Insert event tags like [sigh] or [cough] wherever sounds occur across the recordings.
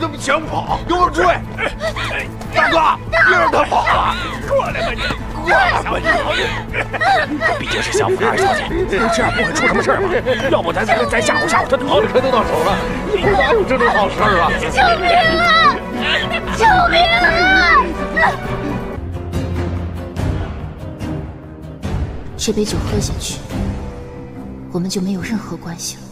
怎么想跑？给我追！大哥，别让他跑了！过来吧你，过来吧你！毕竟是相府二小姐，这样不会出什么事儿吧？要不咱咱咱吓唬吓唬他得了。车都到手了，哪有这种好事啊？救命啊！救命啊！这杯酒喝下去，我们就没有任何关系了。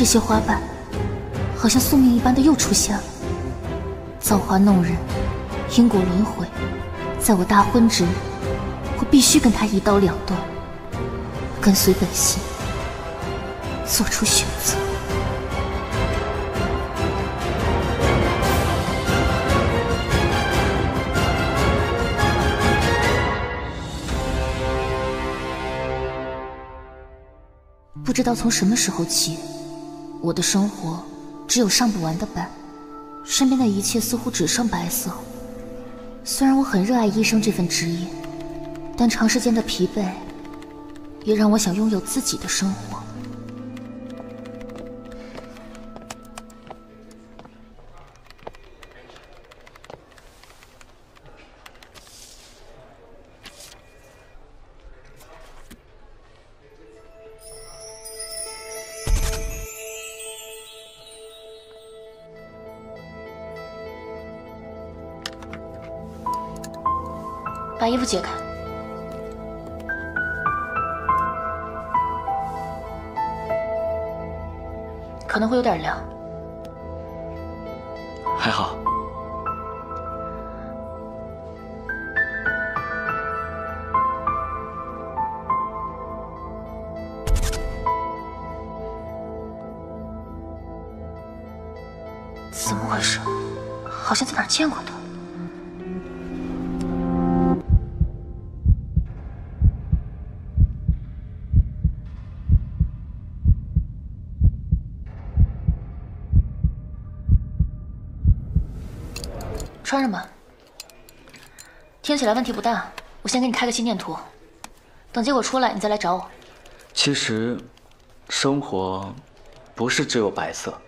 这些花瓣，好像宿命一般的又出现了。造化弄人，因果轮回，在我大婚之日，我必须跟他一刀两断，跟随本心，做出选择。不知道从什么时候起，我的生活只有上不完的班，身边的一切似乎只剩白色。虽然我很热爱医生这份职业，但长时间的疲惫也让我想拥有自己的生活。把衣服解开。可能会有点凉。还好。怎么回事？好像在哪儿见过他。穿上吧，听起来问题不大。我先给你开个心电图，等结果出来你再来找我。其实，生活不是只有白色。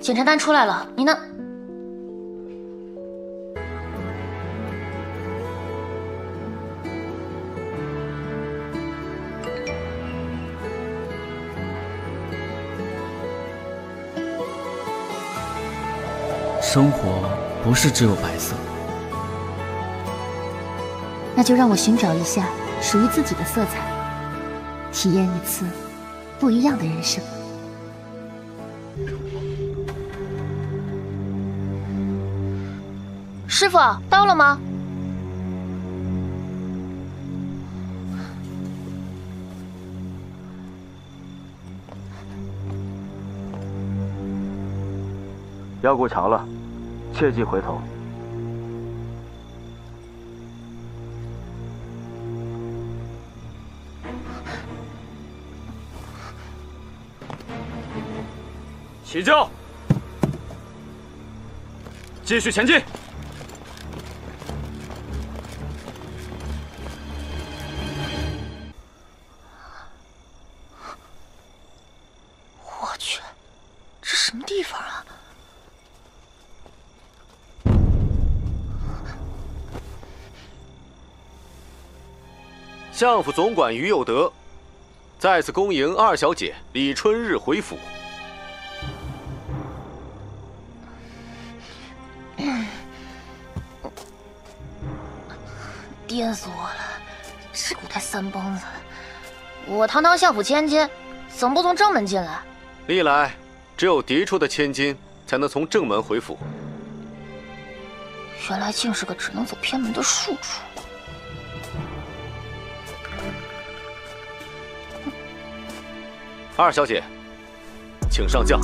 检查单出来了，你呢？生活不是只有白色。那就让我寻找一下属于自己的色彩，体验一次不一样的人生。师傅，到了吗？要过桥了，切记回头。起轿，继续前进。相府总管于有德再次恭迎二小姐李春日回府。[coughs] 颠死我了！这古代三蹦子，我堂堂相府千金，怎么不从正门进来？历来只有嫡出的千金才能从正门回府。原来竟是个只能走偏门的庶出。二小姐，请上轿。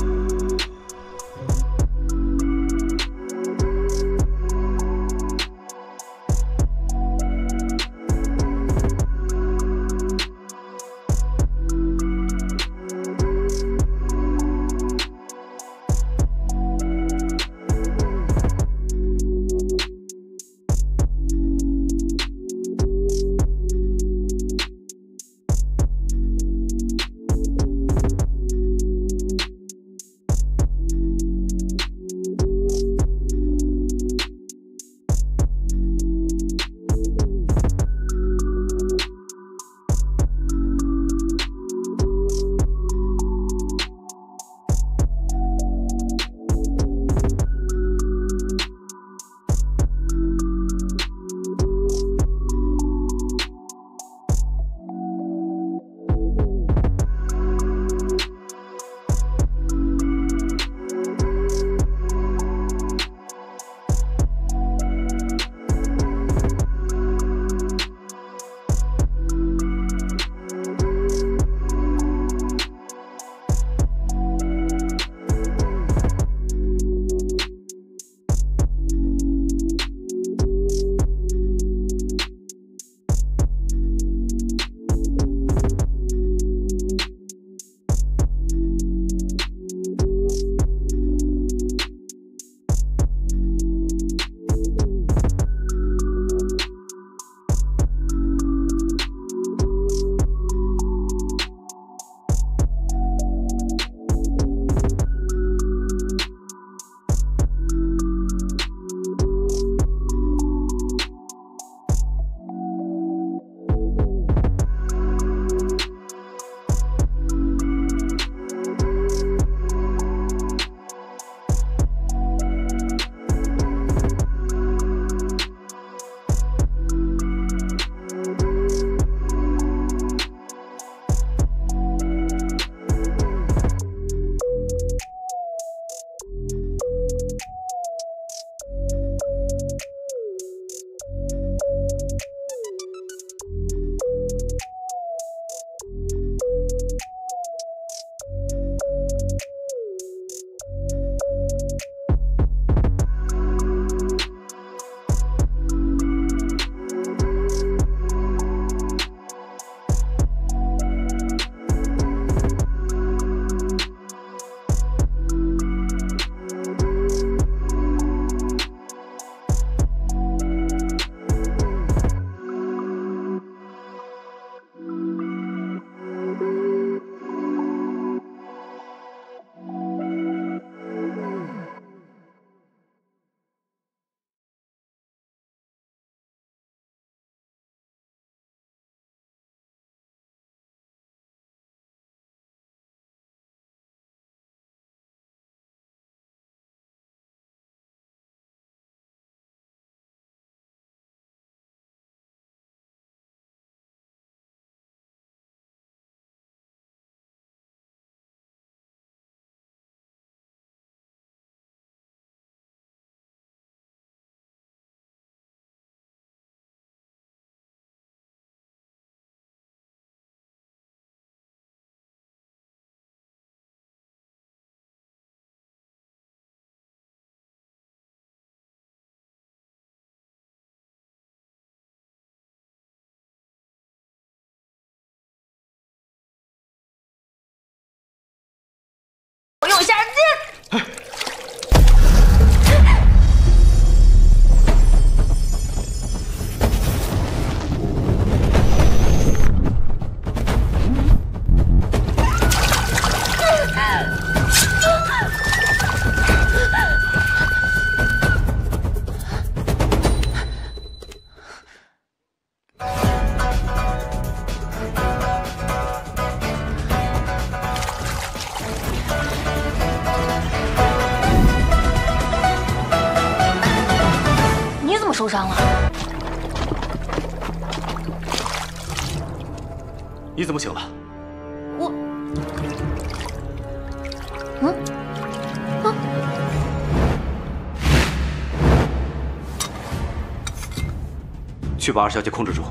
去把二小姐控制住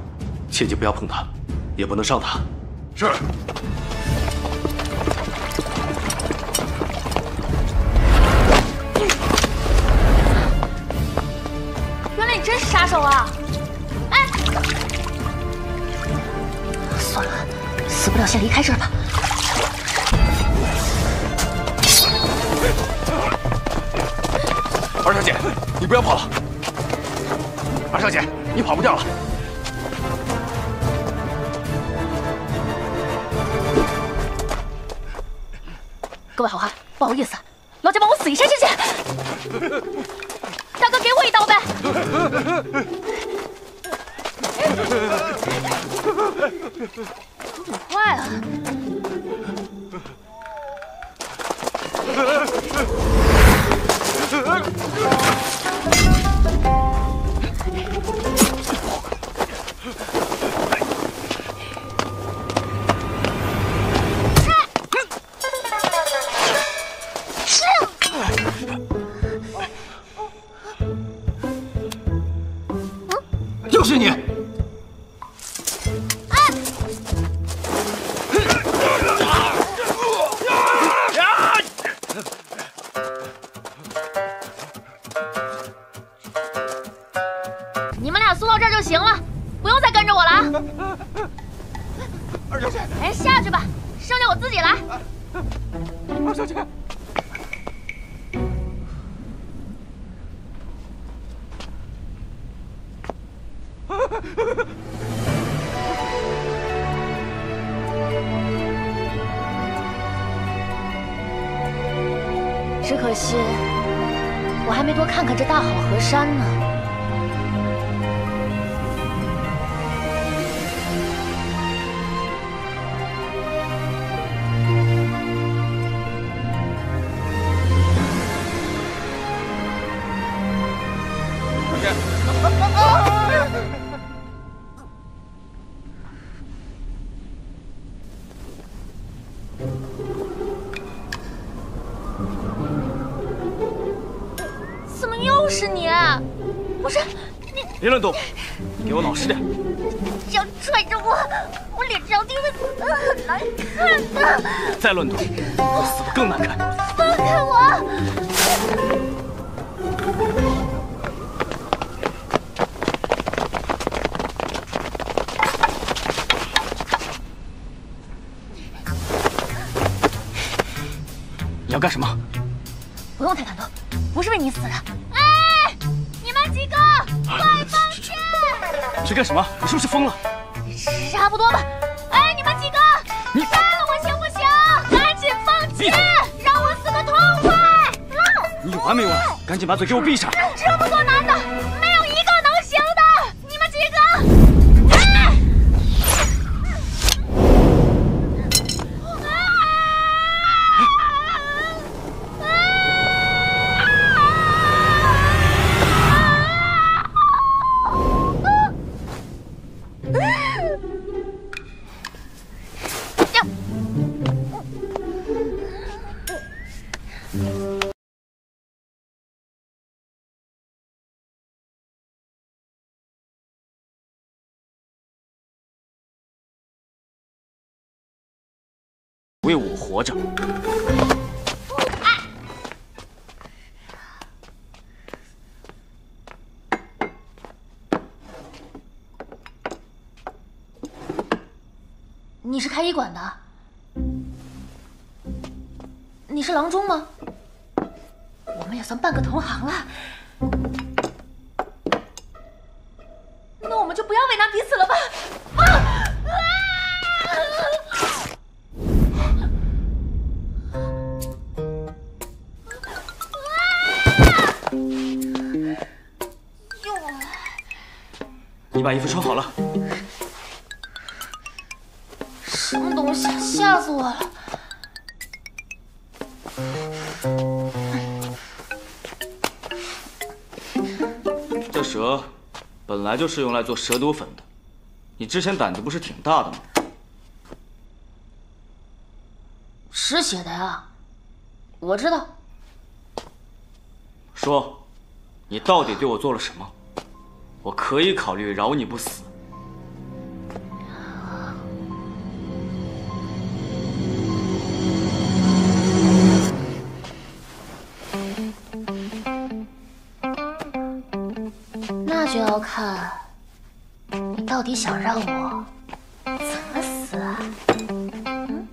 切记不要碰她也不能伤她。是。原来你真是杀手啊！哎算了死不了先离开这儿吧。二小姐你不要跑了。二小姐。你跑不掉了。各位好汉，不好意思，劳驾帮我死一下，谢谢。大哥，给我一刀呗。[laughs] 快啊！别乱动，你给我老实点。这样拽着我，我脸这样定会死的很难看的。再乱动，我死的更难看。放开我！你要干什么？去干什么？你是不是疯了？差不多吧。哎，你们几个，你杀了我行不行？赶紧放箭，让我死个痛快！你有完没完？赶紧把嘴给我闭上！活着。你是开医馆的？你是郎中吗？我们也算半个同行了。那我们就不要为难彼此了吧？你把衣服穿好了。什么东西？吓死我了！这蛇本来就是用来做蛇毒粉的，你之前胆子不是挺大的吗？是写的呀，我知道。说，你到底对我做了什么？我可以考虑饶你不死。那就要看，你到底想让我怎么死啊？嗯，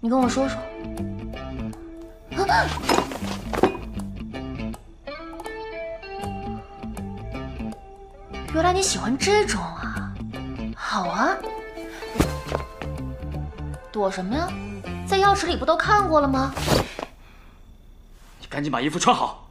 你跟我说说。啊原来你喜欢这种啊？好啊，躲什么呀？在钥匙里不都看过了吗？你赶紧把衣服穿好。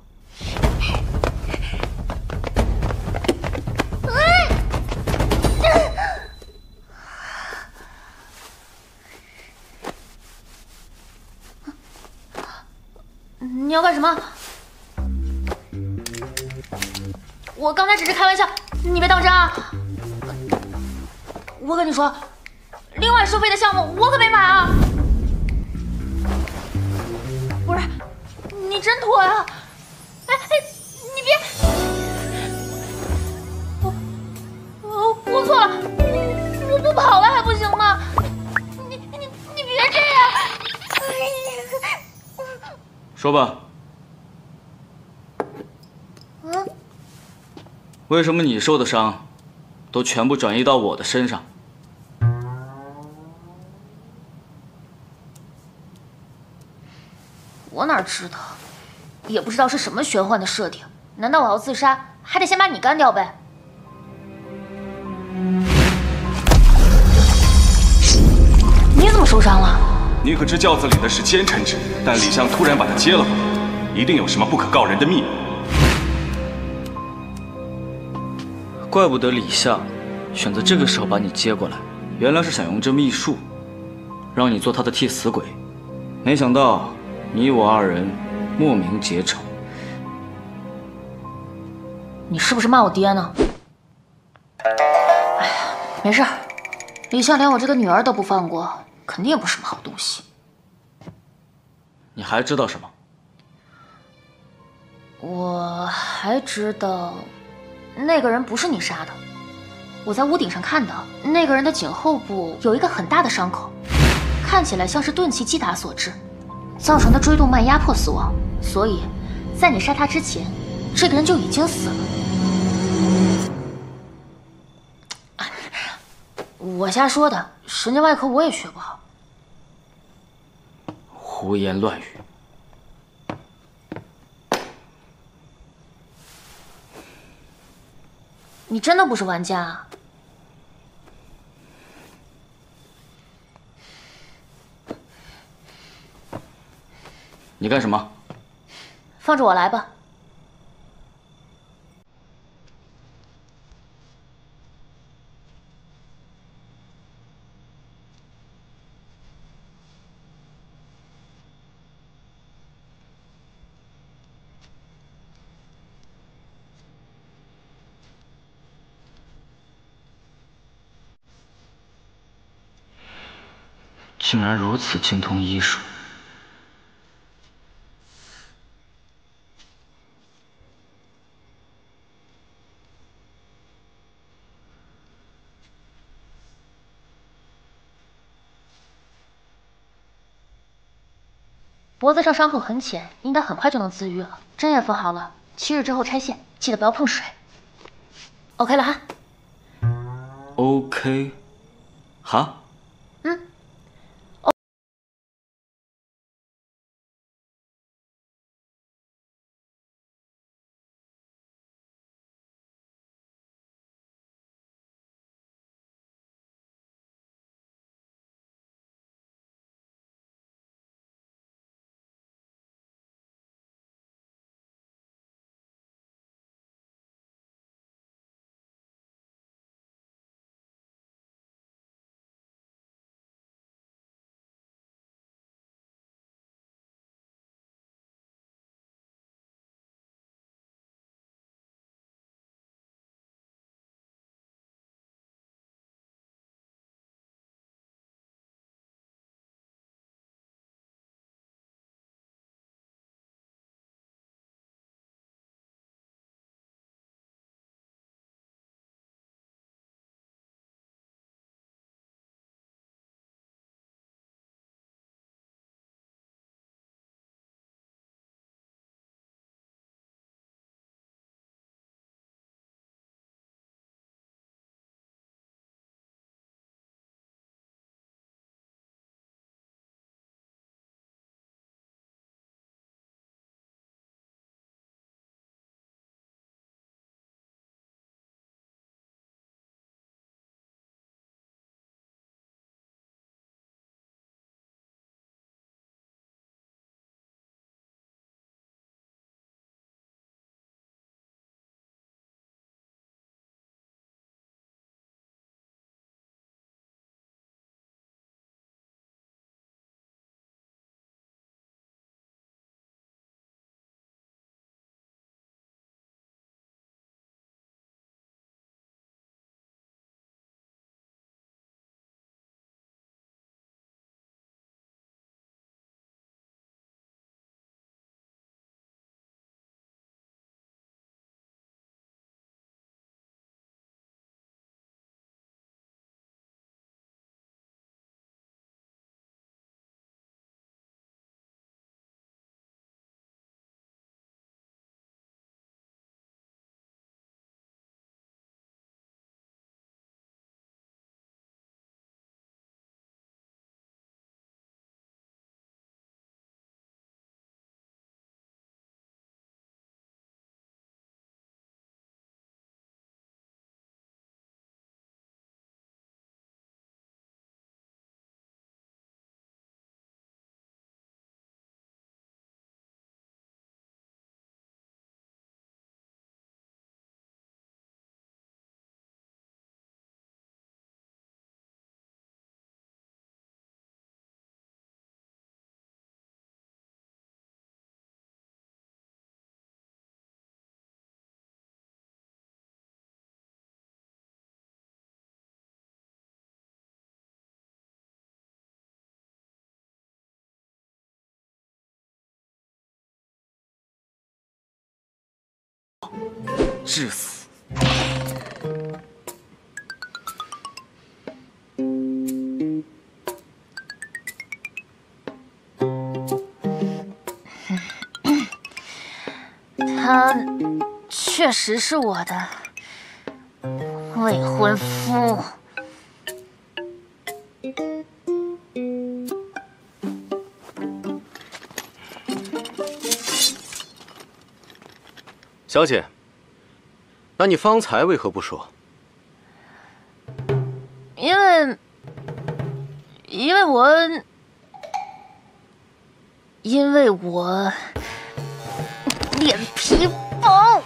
你要干什么？我刚才只是开玩笑，你别当真啊！我跟你说，另外收费的项目我可没买啊！不是，你真脱呀？哎哎，你别！我我我错了，我不跑了还不行吗？你你你别这样！哎呀说吧，嗯，为什么你受的伤都全部转移到我的身上？我哪知道，也不知道是什么玄幻的设定。难道我要自杀，还得先把你干掉呗？你怎么受伤了？你可知轿子里的是奸臣之人，但李相突然把他接了回来，一定有什么不可告人的秘密。怪不得李夏选择这个时候把你接过来，原来是想用这秘术，让你做他的替死鬼。没想到你我二人莫名结仇。你是不是骂我爹呢？哎呀，没事，李夏连我这个女儿都不放过，肯定也不是什么好东西。你还知道什么？我还知道，那个人不是你杀的。我在屋顶上看到，那个人的颈后部有一个很大的伤口，看起来像是钝器击打所致，造成的椎动脉压迫死亡。所以，在你杀他之前，这个人就已经死了。我瞎说的，神经外科我也学不好。胡言乱语！你真的不是玩家啊？你干什么？放着我来吧。竟然如此精通医术！脖子上伤口很浅，应该很快就能自愈了。针也缝好了，七日之后拆线，记得不要碰水。OK 了哈。OK，哈？致死。他确实是我的未婚夫。小姐，那你方才为何不说？因为，因为我，因为我脸皮薄，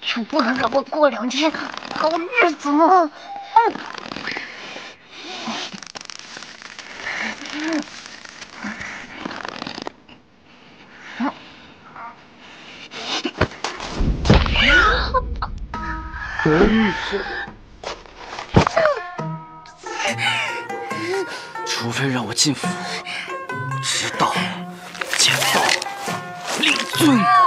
就不能让我过两天好日子吗？幸福，直到见到令尊。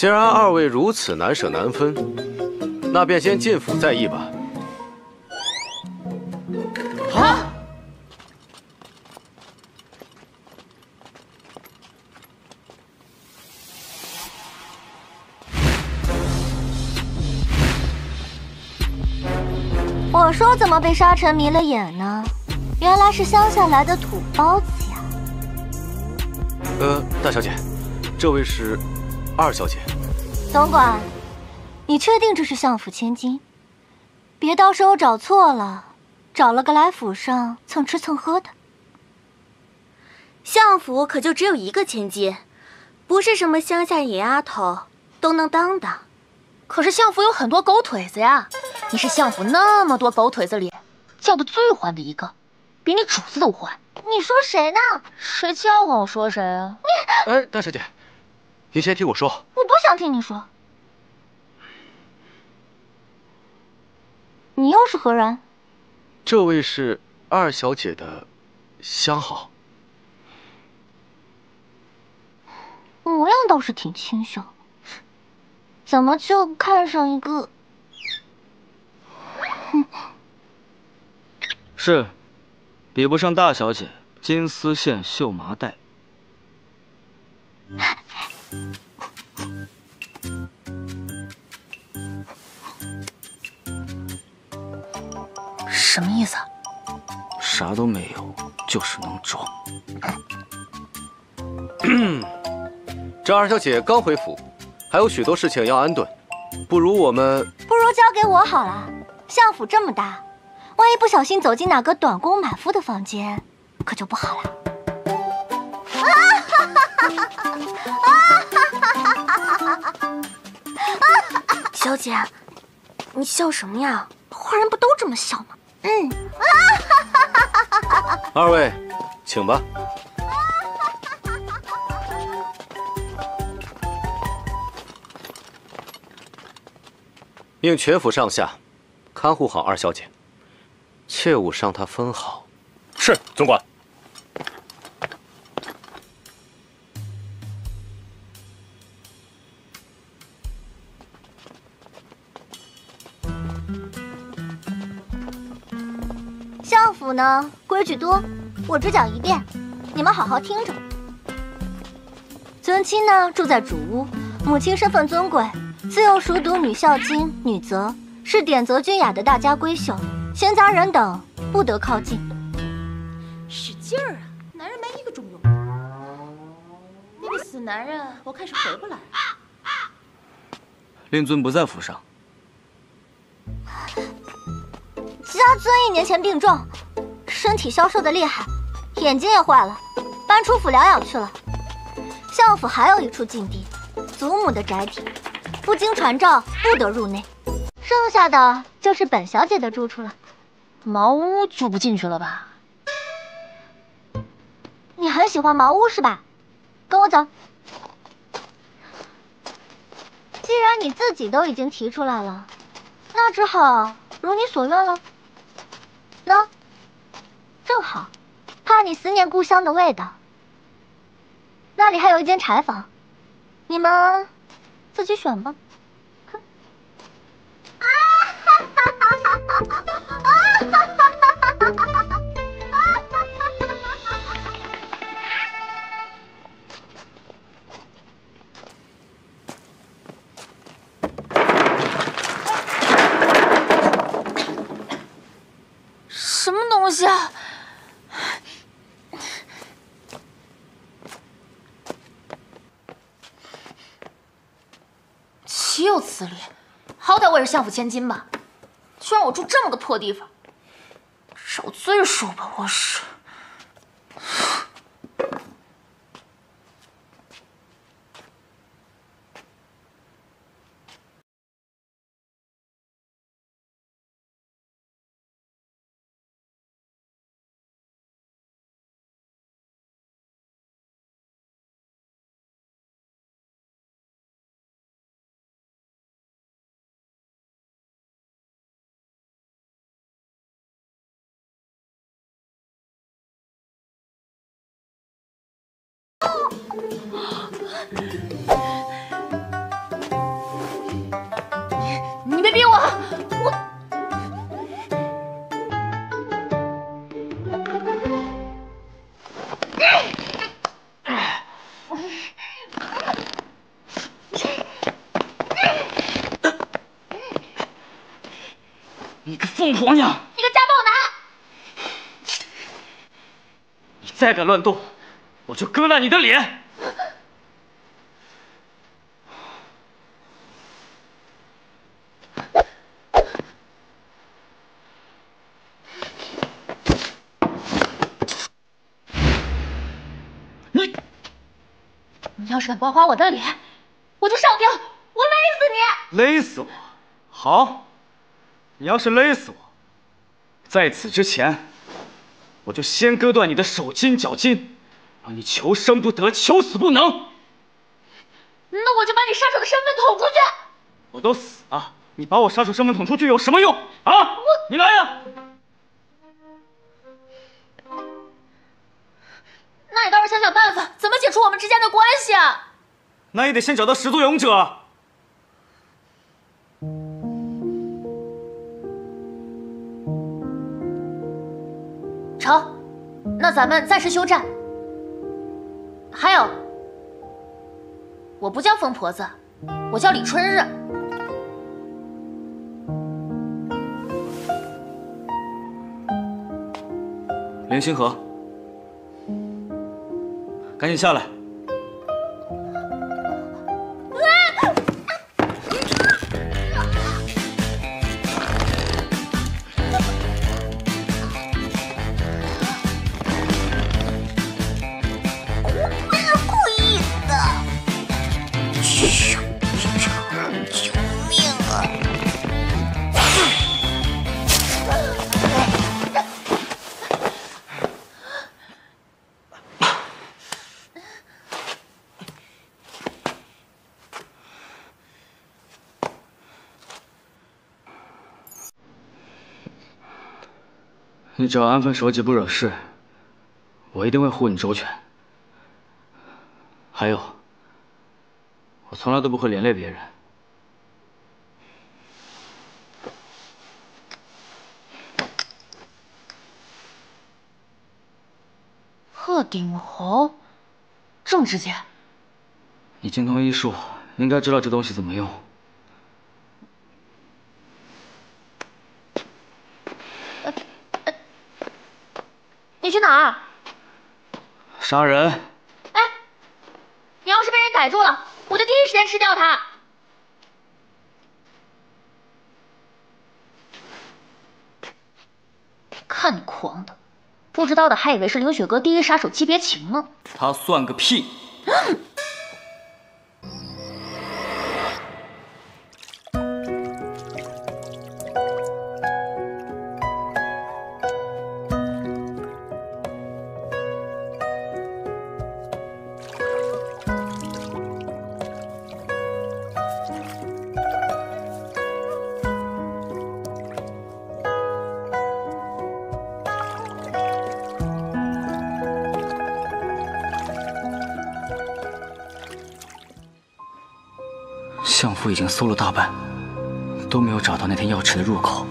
既然二位如此难舍难分，那便先进府再议吧。我说怎么被沙尘迷了眼呢？原来是乡下来的土包子呀！呃，大小姐，这位是二小姐。总管，你确定这是相府千金？别到时候找错了，找了个来府上蹭吃蹭喝的。相府可就只有一个千金，不是什么乡下野丫头都能当的。可是相府有很多狗腿子呀，你是相府那么多狗腿子里叫的最欢的一个，比你主子都欢。你说谁呢？谁叫唤我说谁啊？你哎，大小姐，你先听我说。我不想听你说。你又是何人？这位是二小姐的相好。模样倒是挺清秀，怎么就看上一个？[laughs] 是，比不上大小姐金丝线绣麻袋。[laughs] 什么意思？啥都没有，就是能装。[coughs] 这二小姐刚回府，还有许多事情要安顿，不如我们……不如交给我好了。相府这么大，万一不小心走进哪个短工满夫的房间，可就不好了。[laughs] 小姐，你笑什么呀？坏人不都这么笑吗？嗯。[laughs] 二位，请吧。命全府上下看护好二小姐，切勿伤她分毫。是，总管。呢，规矩多，我只讲一遍，你们好好听着。尊亲呢，住在主屋，母亲身份尊贵。自幼熟读《女孝经》《女则》，是典则君雅的大家闺秀，闲杂人等不得靠近。使劲儿啊！男人没一个中用。那个死男人，我看是回不来了。令尊不在府上。家尊一年前病重，身体消瘦的厉害，眼睛也坏了，搬出府疗养去了。相府还有一处禁地，祖母的宅邸。不经传召，不得入内。剩下的就是本小姐的住处了。茅屋就不进去了吧？你很喜欢茅屋是吧？跟我走。既然你自己都已经提出来了，那只好如你所愿了。喏，正好，怕你思念故乡的味道。那里还有一间柴房，你们自己选吧。什么东西啊？岂有此理！好歹我也是相府千金吧，却让我住这么个破地方，找罪受吧！我是。你你别逼我！我你个疯婆娘！你个家暴男！你再敢乱动，我就割烂你的脸！你敢刮花我的脸，我就上吊，我勒死你！勒死我？好，你要是勒死我，在此之前，我就先割断你的手筋脚筋，让你求生不得，求死不能。那我就把你杀手的身份捅出去！我都死了，你把我杀手身份捅出去有什么用啊？我，你来呀！那也得先找到始作俑者。成，那咱们暂时休战。还有，我不叫疯婆子，我叫李春日。林星河，赶紧下来！只要安分守己，不惹事，我一定会护你周全。还有，我从来都不会连累别人。鹤顶红，这么直接？你精通医术，应该知道这东西怎么用。去哪儿？杀人！哎，你要是被人逮住了，我就第一时间吃掉他。看你狂的，不知道的还以为是凌雪阁第一杀手姬别情呢。他算个屁！[laughs] 搜了大半，都没有找到那天药池的入口。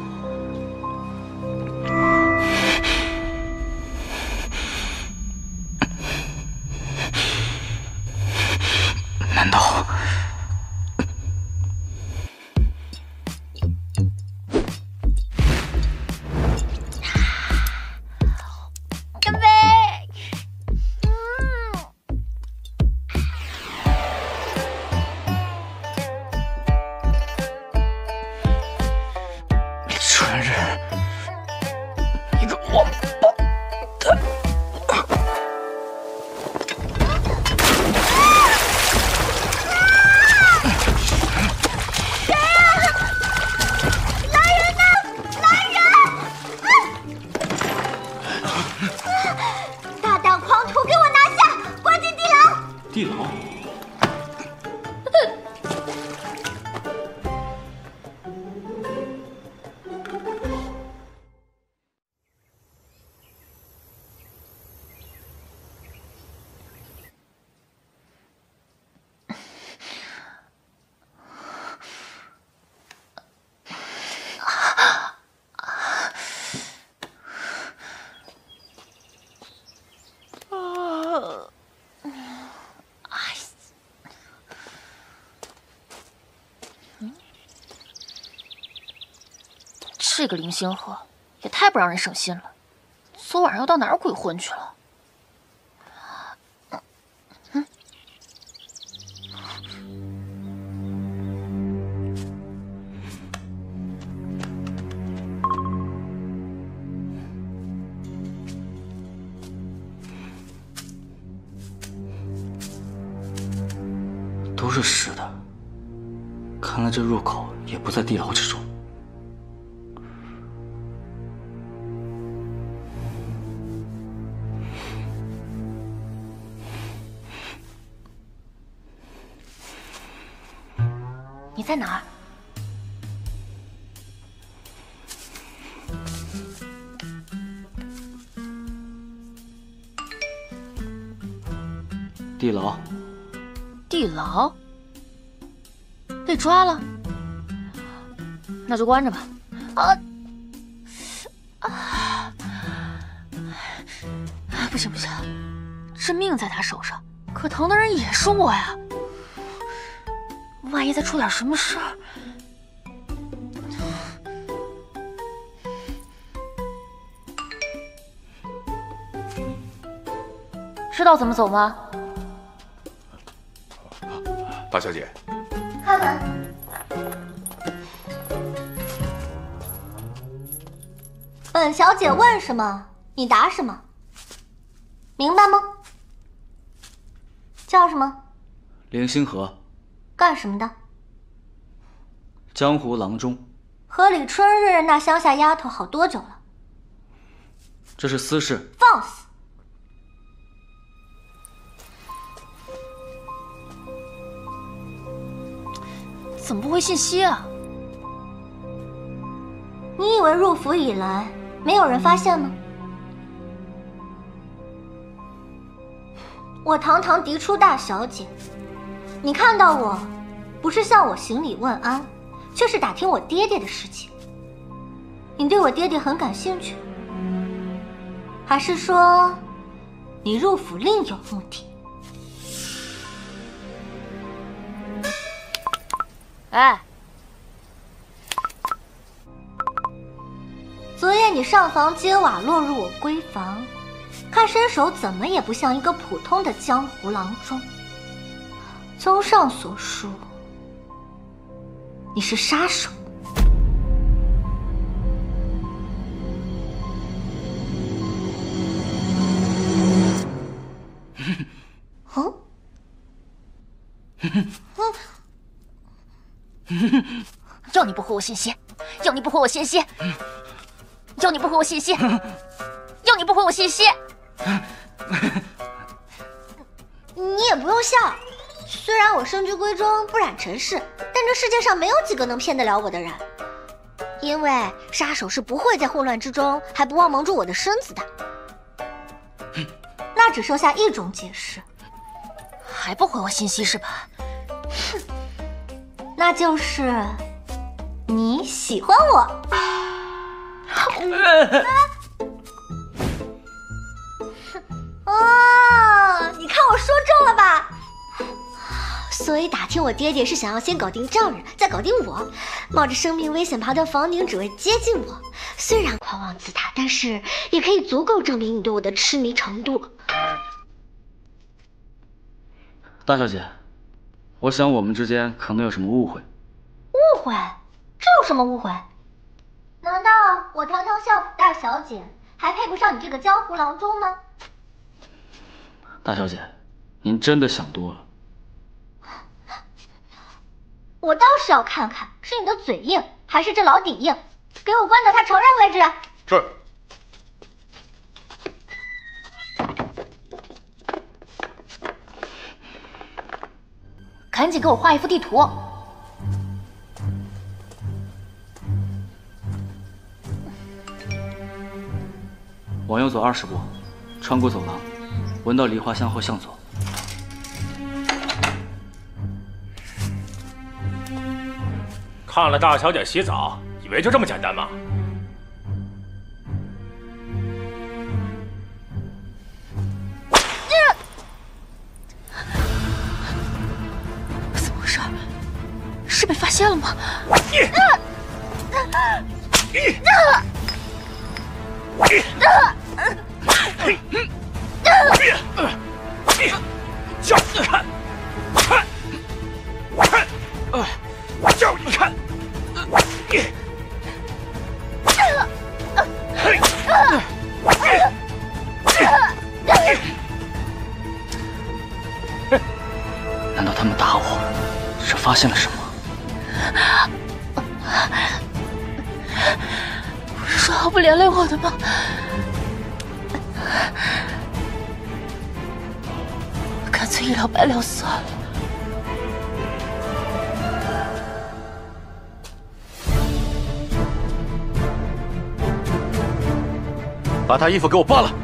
这个凌星河也太不让人省心了，昨晚上又到哪儿鬼混去了？都是湿的，看来这入口也不在地牢之中。就关着吧。啊啊！不行不行，这命在他手上，可疼的人也是我呀。万一再出点什么事儿，知道怎么走吗？大小姐，开门。本小姐问什么，你答什么，明白吗？叫什么？凌星河，干什么的？江湖郎中，和李春日那乡下丫头好多久了？这是私事。放肆！怎么不回信息啊？你以为入府以来没有人发现吗？我堂堂嫡出大小姐，你看到我，不是向我行礼问安，却是打听我爹爹的事情。你对我爹爹很感兴趣，还是说你入府另有目的？哎，昨夜你上房揭瓦，落入我闺房，看身手怎么也不像一个普通的江湖郎中。综上所述，你是杀手。哼，[laughs] 哼，哼，要你不回我信息，要你不回我信息，要你不回我信息，要你不回我信息。你也不用笑。虽然我深居闺中，不染尘世，但这世界上没有几个能骗得了我的人。因为杀手是不会在混乱之中还不忘蒙住我的身子的。那只剩下一种解释，还不回我信息是吧？哼 [laughs] 那就是你喜欢我。[laughs] 哦，你看我说中了吧？所以打听我爹爹是想要先搞定丈人，再搞定我，冒着生命危险爬到房顶，只为接近我。虽然狂妄自大，但是也可以足够证明你对我的痴迷程度。大小姐，我想我们之间可能有什么误会。误会？这有什么误会？难道我堂堂相府大小姐还配不上你这个江湖郎中吗？大小姐，您真的想多了。我倒是要看看，是你的嘴硬，还是这老底硬？给我关到他承认为止。是。赶紧给我画一幅地图。往右走二十步，穿过走廊，闻到梨花香后向左。看了大小姐洗澡，以为就这么简单吗？把衣服给我扒了。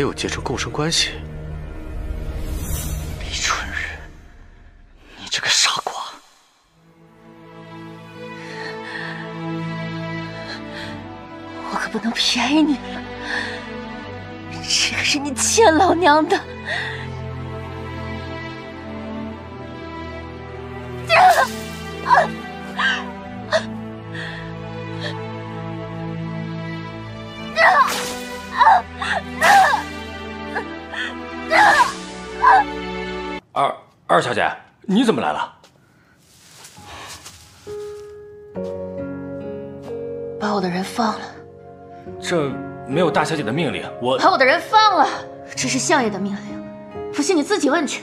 没有结成共生关系。李春日，你这个傻瓜！我可不能便宜你了，这可是你欠老娘的。二二小姐，你怎么来了？把我的人放了。这没有大小姐的命令，我把我的人放了，这是相爷的命令。不信你自己问去。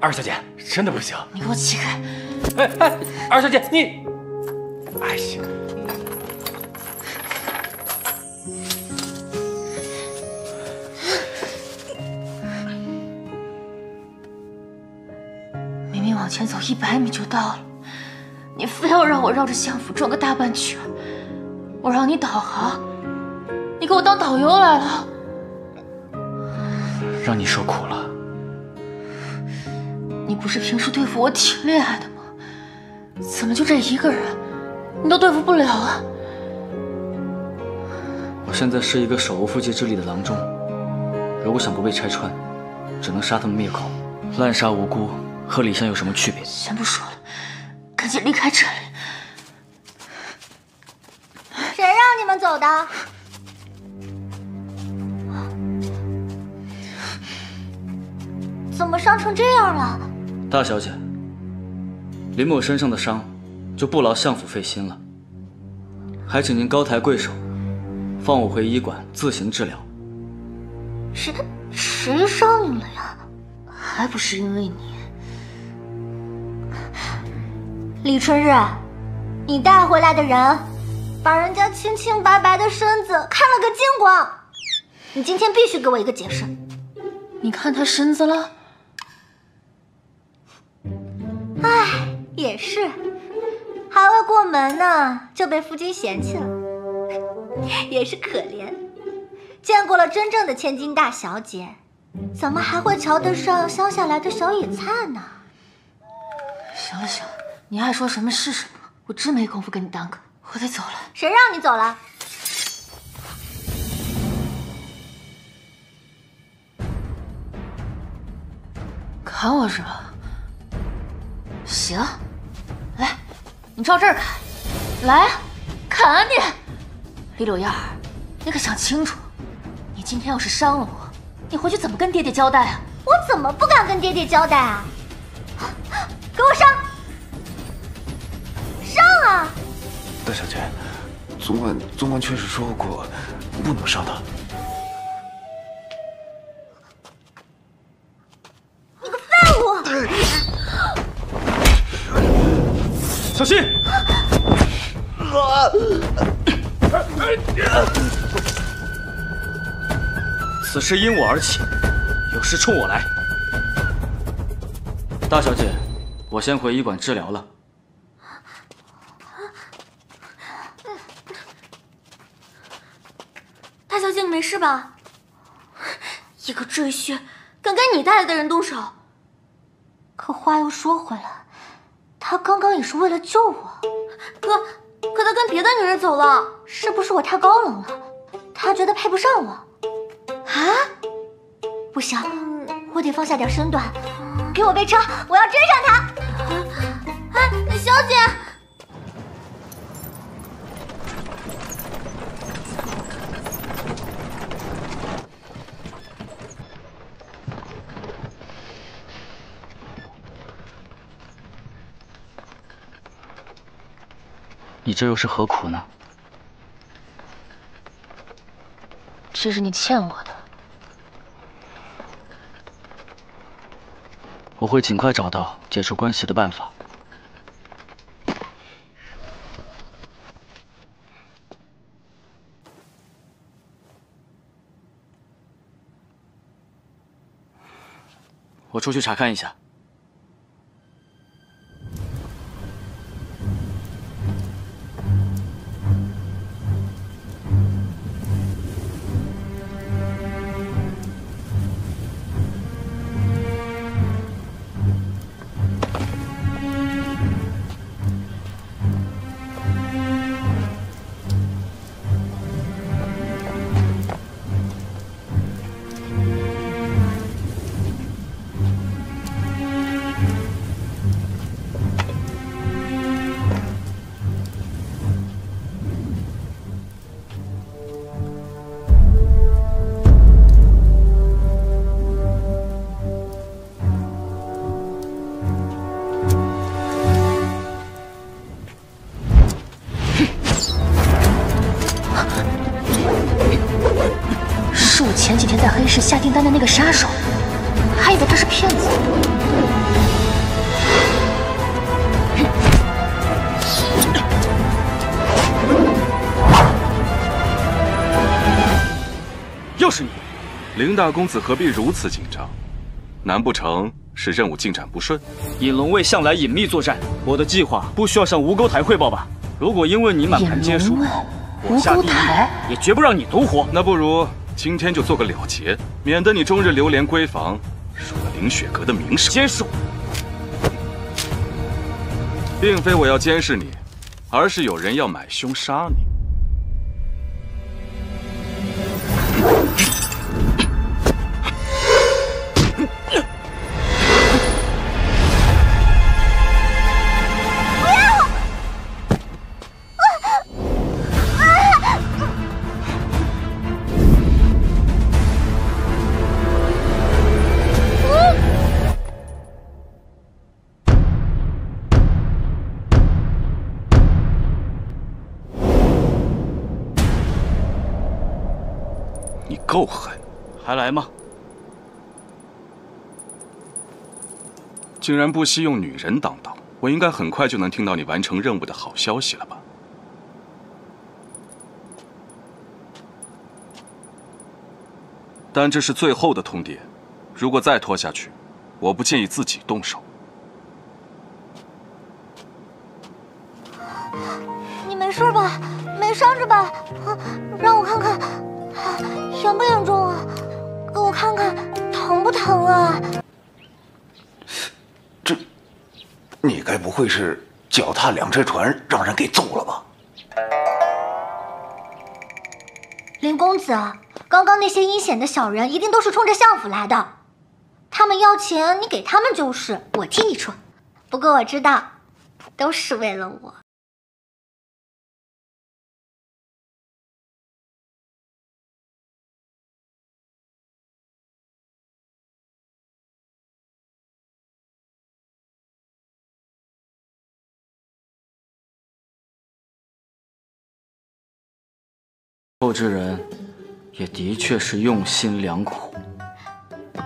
二小姐真的不行。你给我起开！哎哎，二小姐你，哎呀！前走一百米就到了，你非要让我绕着相府转个大半圈。我让你导航，你给我当导游来了，让你受苦了。你不是平时对付我挺厉害的吗？怎么就这一个人，你都对付不了啊？我现在是一个手无缚鸡之力的郎中，如果想不被拆穿，只能杀他们灭口。滥杀无辜和李相有什么区别？先不说了，赶紧离开这里。谁让你们走的？怎么伤成这样了？大小姐，林某身上的伤就不劳相府费心了，还请您高抬贵手，放我回医馆自行治疗。谁谁伤你了呀？还不是因为你。李春日，你带回来的人，把人家清清白白的身子看了个精光，你今天必须给我一个解释。你看他身子了？唉，也是，还未过门呢，就被夫君嫌弃了，[laughs] 也是可怜。见过了真正的千金大小姐，怎么还会瞧得上乡下来的小野菜呢？行了行了，你爱说什么是什么，我真没工夫跟你耽搁，我得走了。谁让你走了？砍我是吧？行，来，你照这儿砍，来，砍啊你！李柳燕儿，你可想清楚，你今天要是伤了我，你回去怎么跟爹爹交代啊？我怎么不敢跟爹爹交代啊？[gasps] 给我上！上啊！大小姐，总管总管确实说过，不能伤他。你个废物！小心！此事因我而起，有事冲我来。大小姐，我先回医馆治疗了。大小姐，你没事吧？一个赘婿，敢跟你带来的人动手？可话又说回来，他刚刚也是为了救我。可可他跟别的女人走了，是不是我太高冷了？他觉得配不上我？啊？不行，我得放下点身段，给我备车，我要追上他。哎，小姐，你这又是何苦呢？这是你欠我的。我会尽快找到解除关系的办法。我出去查看一下。我前几天在黑市下订单的那个杀手，还以为他是骗子。又是你！林大公子何必如此紧张？难不成是任务进展不顺？引龙卫向来隐秘作战，我的计划不需要向吴沟台汇报吧？如果因为你满盘皆输，我下地狱也绝不让你独活。那不如今天就做个了结，免得你终日流连闺房，辱了凌雪阁的名声。监视我。并非我要监视你，而是有人要买凶杀。你还来吗？竟然不惜用女人挡道，我应该很快就能听到你完成任务的好消息了吧？但这是最后的通牒，如果再拖下去，我不建议自己动手。你没事吧？没伤着吧？啊，让我看看，严不严重啊？给我看看，疼不疼啊？这，你该不会是脚踏两只船，让人给揍了吧？林公子，刚刚那些阴险的小人一定都是冲着相府来的，他们要钱，你给他们就是，我替你出。不过我知道，都是为了我。后之人也的确是用心良苦，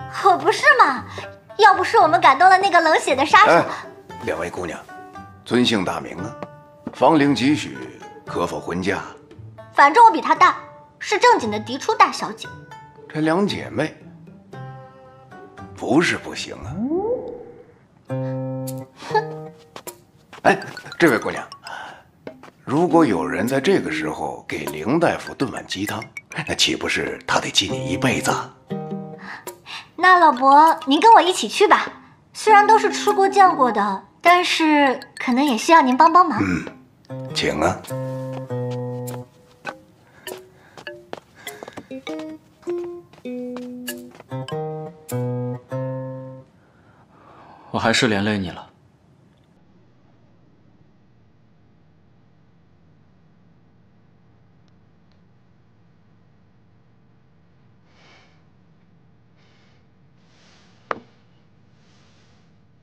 可不是嘛？要不是我们感动了那个冷血的杀手，两位姑娘，尊姓大名啊？芳龄几许？可否婚嫁？反正我比她大，是正经的嫡出大小姐。这两姐妹不是不行啊。哼！[laughs] 哎，这位姑娘。如果有人在这个时候给林大夫炖碗鸡汤，那岂不是他得记你一辈子？那老伯，您跟我一起去吧。虽然都是吃过见过的，但是可能也需要您帮帮忙。嗯，请啊。我还是连累你了。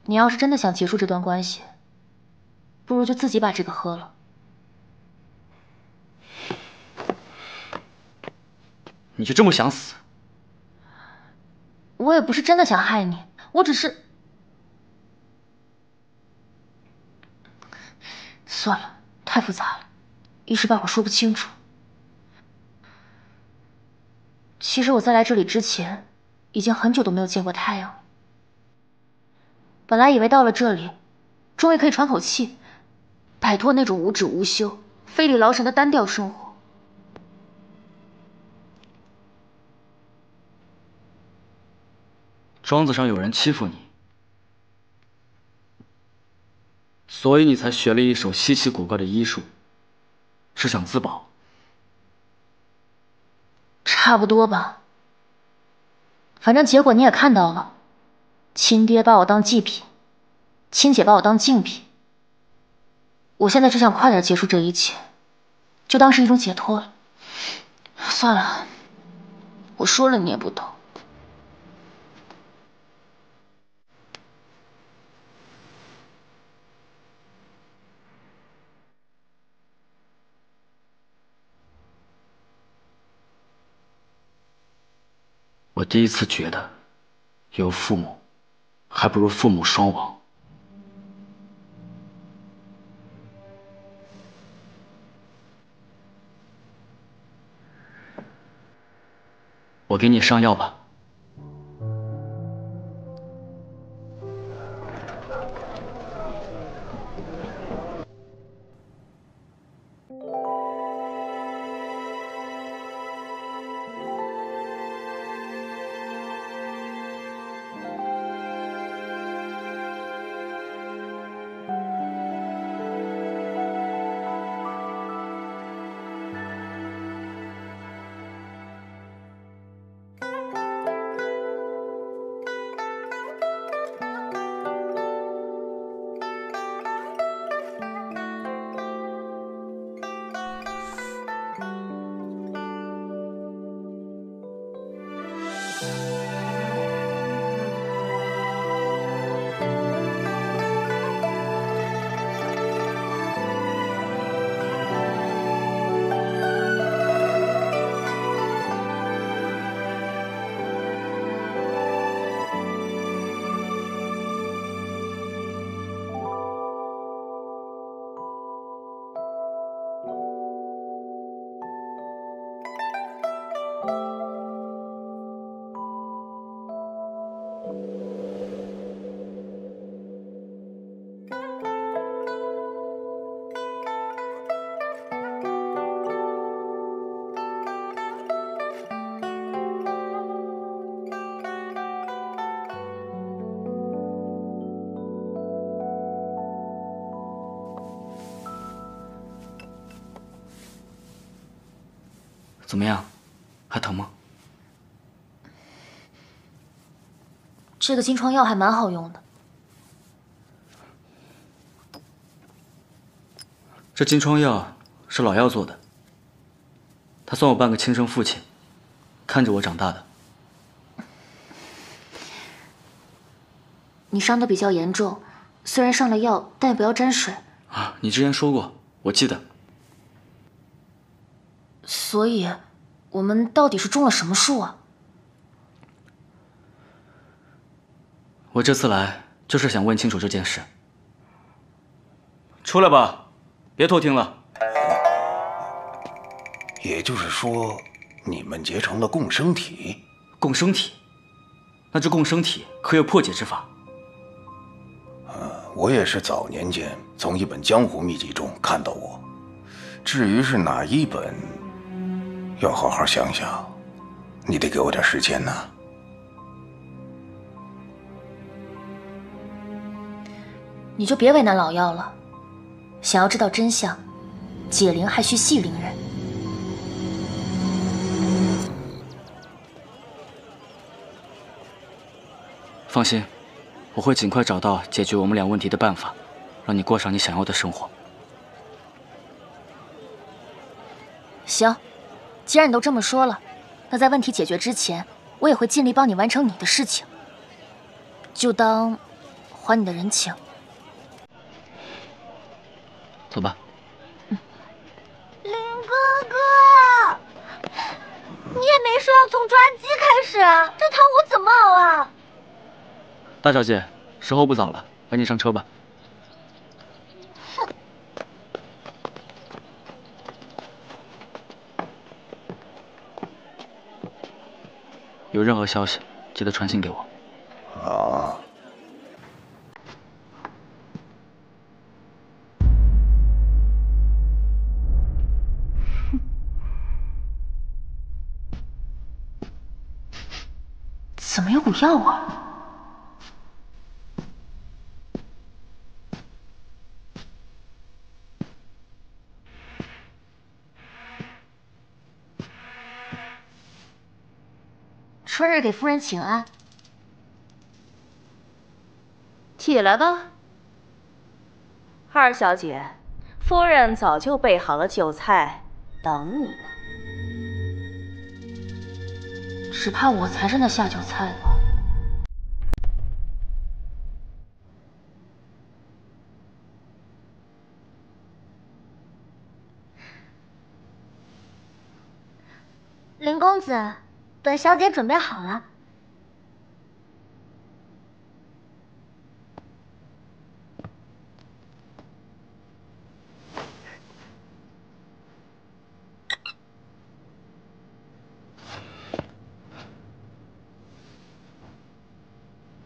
你要是真的想结束这段关系，不如就自己把这个喝了。你就这么想死？我也不是真的想害你，我只是……算了，太复杂了，一时半会说不清楚。其实我在来这里之前，已经很久都没有见过太阳。本来以为到了这里，终于可以喘口气，摆脱那种无止无休、费力劳神的单调生活。庄子上有人欺负你，所以你才学了一手稀奇古怪的医术，是想自保？差不多吧。反正结果你也看到了。亲爹把我当祭品，亲姐把我当竞品。我现在只想快点结束这一切，就当是一种解脱了。算了，我说了你也不懂。我第一次觉得，有父母。还不如父母双亡。我给你上药吧。怎么样，还疼吗？这个金疮药还蛮好用的。这金疮药是老药做的，他算我半个亲生父亲，看着我长大的。你伤的比较严重，虽然上了药，但也不要沾水。啊，你之前说过，我记得。所以，我们到底是中了什么术啊？我这次来就是想问清楚这件事。出来吧，别偷听了。也就是说，你们结成了共生体？共生体？那这共生体可有破解之法？呃，我也是早年间从一本江湖秘籍中看到过。至于是哪一本，要好好想想。你得给我点时间呢。你就别为难老药了。想要知道真相，解铃还需系铃人。放心，我会尽快找到解决我们俩问题的办法，让你过上你想要的生活。行，既然你都这么说了，那在问题解决之前，我也会尽力帮你完成你的事情，就当还你的人情。走吧，林哥哥，你也没说要从抓鸡开始啊，这汤我怎么熬啊？大小姐，时候不早了，赶紧上车吧。有任何消息，记得传信给我。[laughs] 啊。怎么有股药味？春日给夫人请安。起来吧，二小姐，夫人早就备好了酒菜，等你。只怕我才是那下酒菜吧。林公子，本小姐准备好了。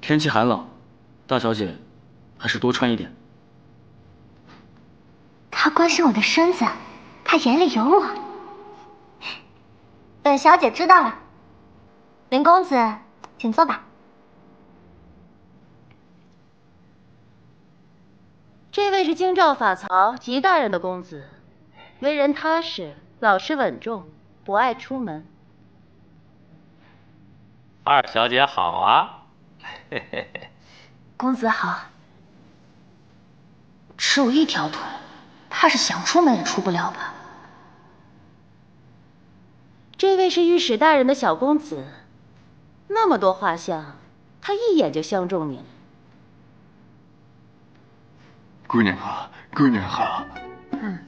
天气寒冷，大小姐还是多穿一点。他关心我的身子，他眼里有我。本小姐知道了，林公子，请坐吧。这位是京兆法曹吉大人的公子，为人踏实，老实稳重，不爱出门。二小姐好啊。嘿嘿嘿，公子好。只有一条腿，怕是想出门也出不了吧？这位是御史大人的小公子，那么多画像，他一眼就相中你了。姑娘好，姑娘好。嗯，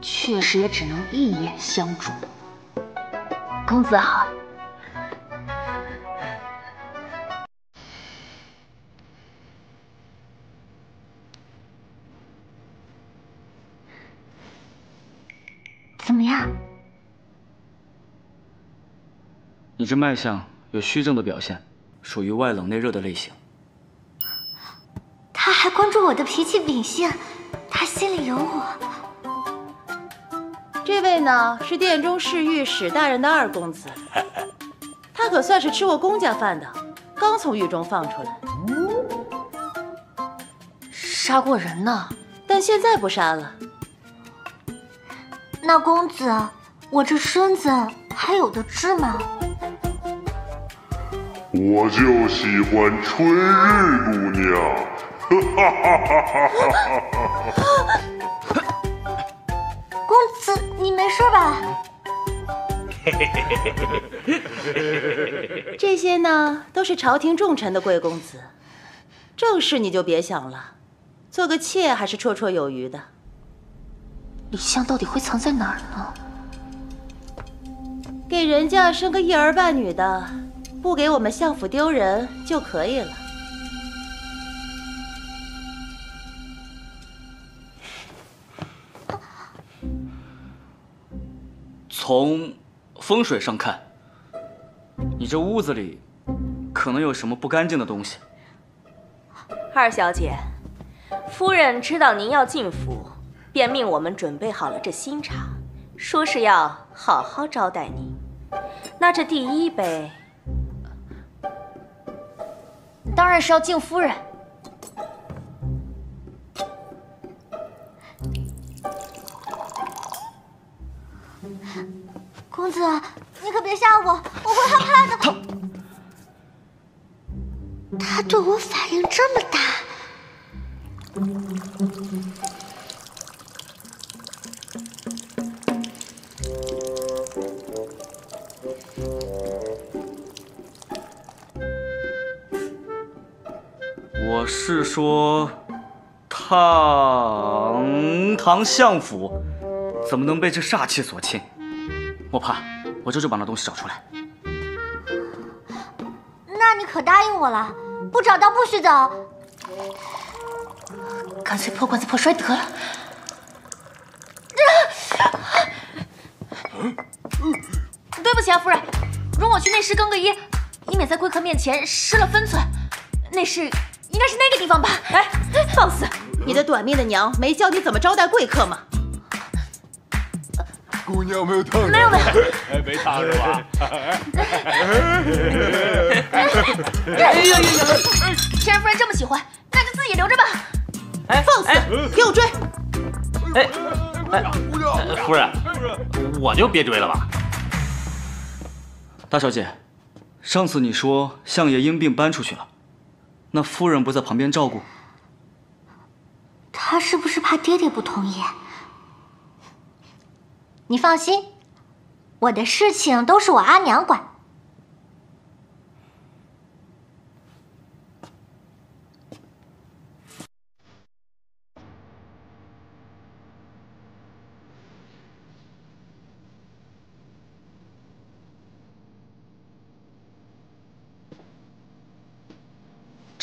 确实也只能一眼相中。公子好。怎么样？你这脉象有虚症的表现，属于外冷内热的类型。他还关注我的脾气秉性，他心里有我。这位呢，是殿中侍御史大人的二公子，他可算是吃过公家饭的，刚从狱中放出来。杀过人呢，但现在不杀了。那公子，我这身子还有的治吗？我就喜欢春日姑娘，哈哈哈哈哈哈！公子，你没事吧？[laughs] 这些呢，都是朝廷重臣的贵公子，正事你就别想了，做个妾还是绰绰有余的。李相到底会藏在哪儿呢？给人家生个一儿半女的，不给我们相府丢人就可以了。从风水上看，你这屋子里可能有什么不干净的东西。二小姐，夫人知道您要进府，便命我们准备好了这新茶，说是要好好招待您。那这第一杯，当然是要敬夫人。公子，你可别吓我，我会害怕的。他，他对我反应这么大。我是说，堂堂相府怎么能被这煞气所侵？莫怕，我这就把那东西找出来。那你可答应我了，不找到不许走。干脆破罐子破摔得了。对不起啊，夫人，容我去内室更个衣，以免在贵客面前失了分寸。内室应该是那个地方吧？哎，放肆！你的短命的娘没教你怎么招待贵客吗？姑娘没有烫，没有没有，没烫是吧？哎呀呀呀！既然夫人这么喜欢，那就自己留着吧。哎，放肆！给我追！哎哎，夫人，我就别追了吧。大小姐，上次你说相爷因病搬出去了，那夫人不在旁边照顾？他是不是怕爹爹不同意？你放心，我的事情都是我阿娘管。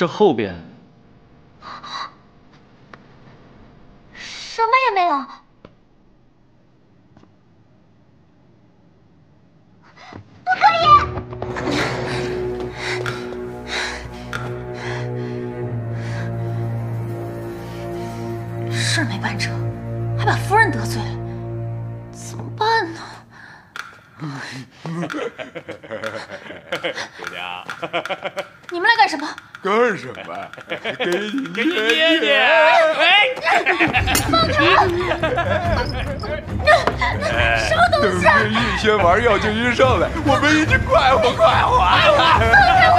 这后边什么也没有。不可以！事没办成，还把夫人得罪了，[laughs] 姑娘，你们来干什么？干什么？给你给你捏捏！哎，放开我！什么东西？玉仙丸药就一上来，我们一起快活快活！放开我！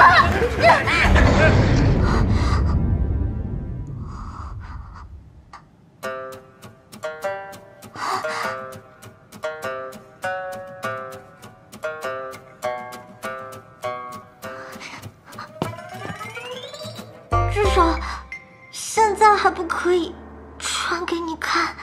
手现在还不可以穿给你看。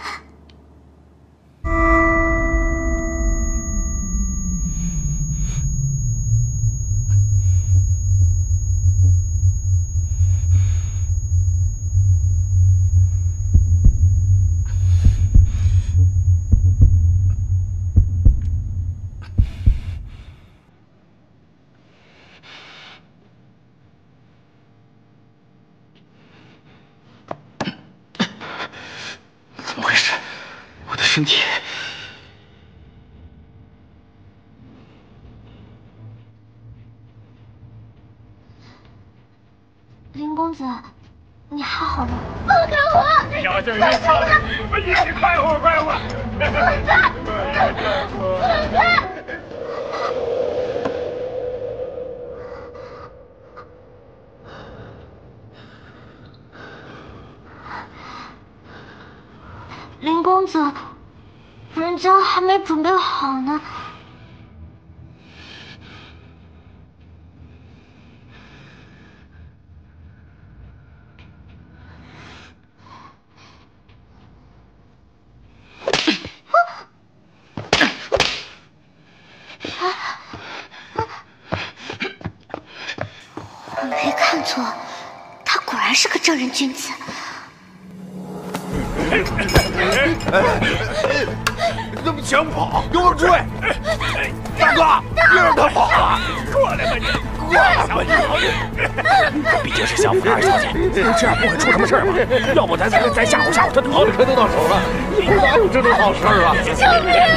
要不咱咱咱吓唬吓唬他，好了颗都到手了，哪有这种好事啊？救命！